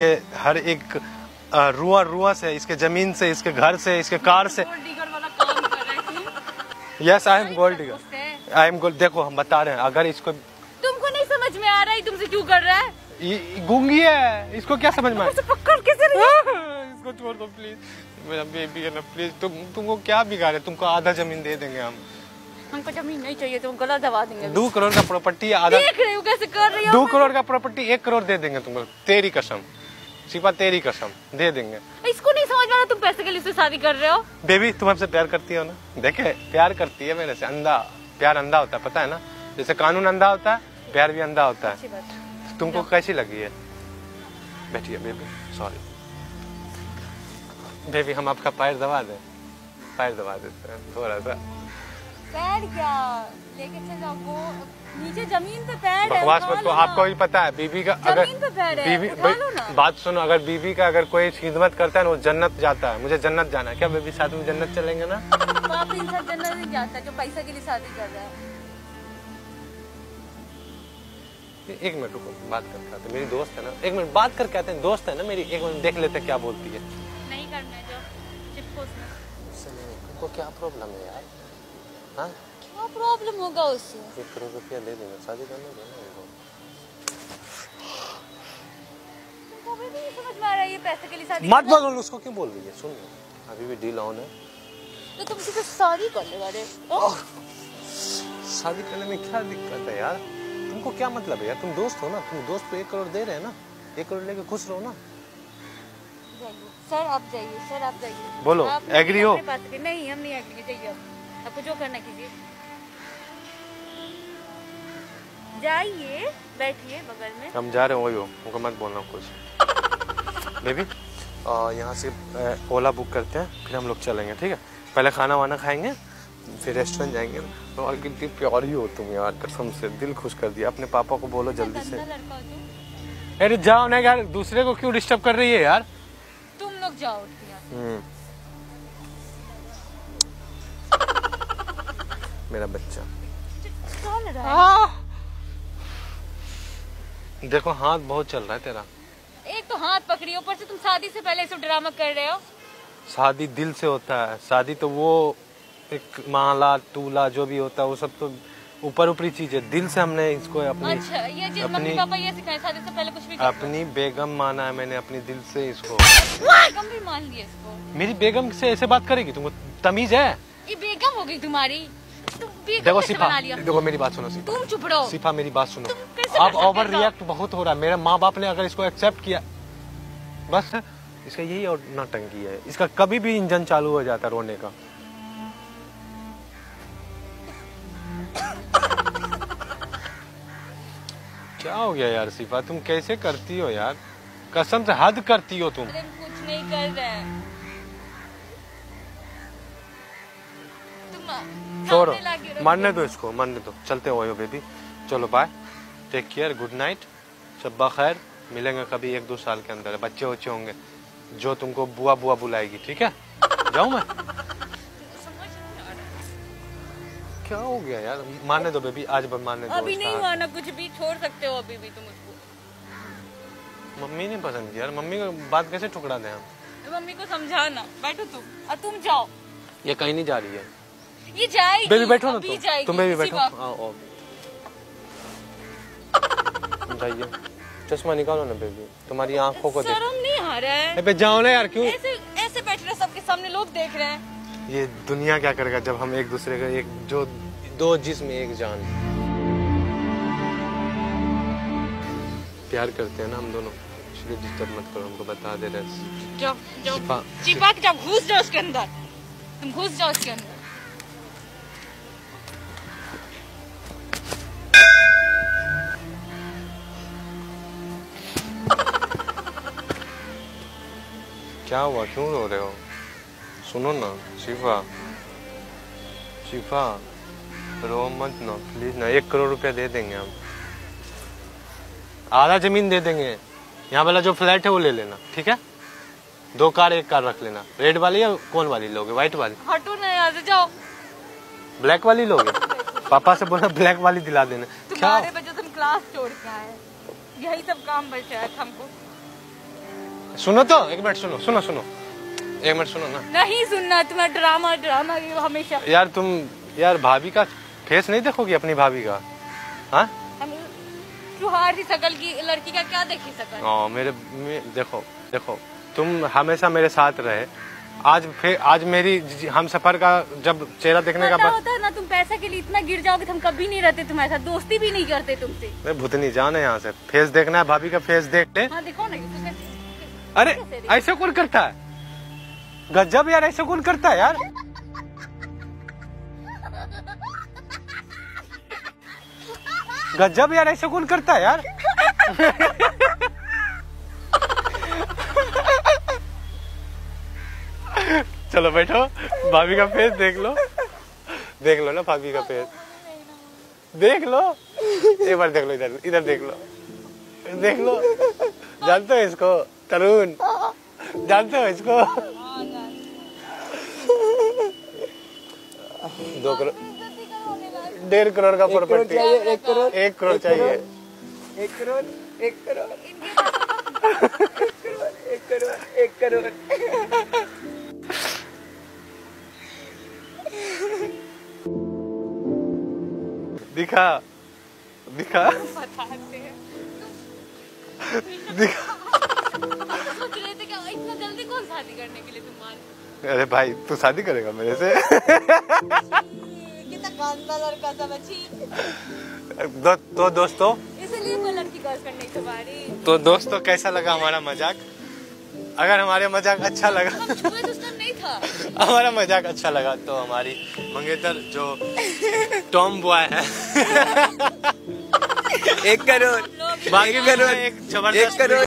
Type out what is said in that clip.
हर एक रुआ रुआ से इसके ज़मीन से इसके घर से इसके कार से। डिगर यस आई एम गोल्ड है। आई एम गोल्ड देखो हम बता रहे हैं अगर इसको तुमको नहीं समझ में आ रहा है तुमसे क्यों कर रहा है? गूँगी है इसको क्या समझ में पकड़ कैसे है? इसको छोड़ दो प्लीज़ मेरा बेबी है ना प्लीज़ तुम तुमको क्या बिगाड़े तुमको आधा ज़मीन दे देंगे हम। हमको ज़मीन नहीं चाहिए तो हम गला दबा देंगे। दो करोड़ का प्रॉपर्टी आधा देख रहे हो कैसे कर रही हो दो करोड़ का प्रॉपर्टी एक करोड़ दे देंगे तुमको। तेरी कसम। सिपा तेरी कसम दे देंगे। इसको नहीं समझ में रहा तुम पैसे के लिए शादी कर रहे हो? बेबी तुम हमसे प्यार करती हो ना? देखे प्यार करती है मेरे से अंधा प्यार अंधा होता है पता है ना? जैसे कानून अंधा होता है प्यार भी अंधा होता है। तुमको कैसी लगी है बैठिए बेबी सॉरी बेबी हम आपका पैर दबा दें। पैर दबा देते हैं थोड़ा सा। पैर क्या? लेके चल जाओ वो नीचे ज़मीन पे पैर है बकवास मत को आपको भी पता है बीबी का अगर ज़मीन पे पैर है, बीबी। बात सुनो अगर बीबी का अगर कोई खिदमत करता है ना वो जन्नत जाता है मुझे जन्नत जाना है। क्या बेबी साथ में जन्नत चलेंगे ना? बाप इंसान जन्नत नहीं जाता जो पैसा के लिए शादी कर रहा है। एक मिनट रुको बात करके आते हैं। मेरी दोस्त है ना एक मिनट बात करके आते हैं दोस्त है ना मेरी एक मिनट देख लेते क्या बोलती है। नहीं करना जो चिपको क्या प्रॉब्लम है यार? हाँ? क्या प्रॉब्लम होगा उससे एक करोड़ रुपया दे देंगे शादी करने दो ना इनको तुमको भी नहीं समझ में आ रहा है ये पैसे के लिए शादी मत? बोलो उसको क्यों बोल रही है सुन अभी भी डील ऑन है तो तुम किसी से शादी करने वाले? शादी करने में क्या दिक्कत है यार तुमको क्या मतलब है यार तुम दोस्त हो ना तुम दोस्त को एक करोड़ दे रहे हैं ना एक करोड़ लेके खुश रहो ना सर आप जाइए सर आप जाइए बोलो, agree हो? नहीं हम नहीं एग्री जाइए आपको जो करना कीजिए जाइए बैठिए बगल में। हम जा रहे हैं वही हो। उनको मत बोलना कुछ। बेबी यहाँ से ओला बुक करते हैं फिर हम लोग चलेंगे ठीक है? पहले खाना वाना खाएँगे फिर रेस्टोरेंट जाएँगे। तो और कितनी प्यारी हो तुम यार कसम से दिल खुश कर दिया। अपने पापा को बोलो जल्दी से। हो अरे जाओ ना यार दूसरे को क्यों डिस्टर्ब कर रही है यार? तुम लोग जाओ। हम्म। मेरा बच्चा। है। देखो हाथ बहुत चल रहा है तेरा। एक तो हाथ पकड़ी ऊपर से तुम शादी से पहले सब ड्रामा कर रहे हो। शादी दिल से होता है। शादी तो वो एक माला टूला जो भी होता है वो सब तो ऊपर ऊपरी चीज़ है। दिल से हमने इसको अपनी अच्छा ये चीज़ अपनी- पापा ये सिखाए शादी से पहले कुछ भी अपनी बेगम माना है मैंने अपनी दिल से इसको। बेगम भी मान लिया इसको। मेरी बेगम से ऐसे बात करेगी? तुमको तमीज है? ये बेगम हो गई तुम्हारी। देखो सिफा देखो मेरी बात सुनो सिफा तुम चुप रहो। सिफा मेरी बात सुनो। अब ओवर? रिएक्ट बहुत हो रहा है। मेरे माँ बाप ने अगर इसको एक्सेप्ट किया बस इसका यही और नौटंकी है। इसका कभी भी इंजन चालू हो जाता रोने का। क्या हो गया यार सिफा तुम कैसे करती हो यार? कसम से हद करती हो तुम। कुछ नहीं कर रहे। छोड़ो। मरने दो इसको मरने दो। चलते हो बेबी चलो bye take care good night शब्बा खैर मिलेंगे कभी एक दो साल के अंदर। बच्चे वच्चे होंगे। जो तुमको बुआ बुआ बुलाएगी ठीक है? जाऊँ मैं? क्या हो गया यार? मारने दो बेबी आज मारने दो अभी नहीं हाथ। हुआ ना कुछ भी। छोड़ सकते हो अभी भी तुम उसको। मम्मी ने पसंद किया मम्मी को बात कैसे ठुकरा दें हम? मम्मी को समझाना। बैठो तुम। और तुम जाओ। ये कहीं नहीं जा रही है। ये जाएगी बेबी बैठो ना तुम। तुम बेबी बैठो। आओ आओ। जाइए। चश्मा निकालो ना बेबी। तुम्हारी आँखों को देख। शर्म नहीं आ रहा है। अबे जाओ ना यार क्यों? ऐसे ऐसे बैठ रहे सबके सामने लोग देख रहे हैं। ये दुनिया क्या करेगा जब हम एक दूसरे का एक जो दो जिस्म एक जान। प्यार करते हैं ना हम दोनों। इसलिए डिस्टर्ब मत करो हमको बता दे रहे जाओ जाओ। सिपा- चिपा के जाओ घुस जाओ उसके अंदर। तुम घुस जाओ उसके अंदर। क्या हुआ? क्यों रो रहे हो? सुनो ना शिफा। शिफा रो मत ना प्लीज़ ना। एक करोड़ रुपया दे देंगे हम। आधा ज़मीन दे देंगे। यहाँ वाला जो फ्लैट है वो ले लेना ठीक है? दो कार एक कार रख लेना। रेड वाली या कौन वाली लोगे? व्हाइट वाली? हटो ना यहाँ से जाओ। ब्लैक वाली लोगे? पापा से बोला ब्लैक वाली दिला देना। क्या? से हम क्लास छोड़ के आए यही सब काम बचा है हमको। सुनो तो एक मिनट सुनो सुनो सुनो। एक मिनट सुनो ना। नहीं सुनना तुम्हारा ड्रामा ड्रामा हमेशा। यार तुम यार भाभी का फेस नहीं देखोगी अपनी भाभी का? हाँ? चुहार सी शकल की लड़की का क्या देखी सकल? ओ, मेरे मे, देखो देखो तुम हमेशा मेरे साथ रहे। आज फिर आज मेरी हम सफ़र का जब चेहरा देखने का बस होता ना तुम पैसे के लिए इतना गिर जाओगे तो हम कभी नहीं रहते तुम्हारे साथ दोस्ती भी नहीं करते तुमसे। मैं भूतनी जान है यहाँ से। फेस देखना है भाभी का फेस देख ले। हाँ देखो ना अरे, ऐसा कौन करता है? गजब यार ऐसा कौन करता है यार? गजब यार ऐसा कौन करता है यार? चलो बैठो, भाभी का फेस देख लो। देख लो ना भाभी का फेस देख लो। एक बार देख लो इधर इधर देख लो। देख लो। जानते हो इसको? तरुण जानते हो इसको दो करोड़। डेढ़ करोड़ का प्रॉपर्टी एक करोड़। एक करोड़ चाहिए। एक करोड़ एक करोड़। एक करोड़ एक करोड़। दिखा। दिखा। दिखा। सोच रहे थे क्या इतना जल्दी कौन शादी करने के लिए तुम मान अरे भाई तू शादी करेगा मेरे से? कितना गंदा लड़का था बच्ची। दो, तो दोस्तों इसलिए कोई लड़की गर्ल फ्रेंड नहीं तुम्हारी तो दोस्तों कैसा लगा हमारा मज़ाक? अगर हमारे मज़ाक अच्छा लगा तो नहीं था। हमारा मज़ाक अच्छा लगा तो हमारी मंगेतर जो टॉम बॉय है। एक करोड़। बाकी करोड़ एक ज़बरदस्त एक करोड़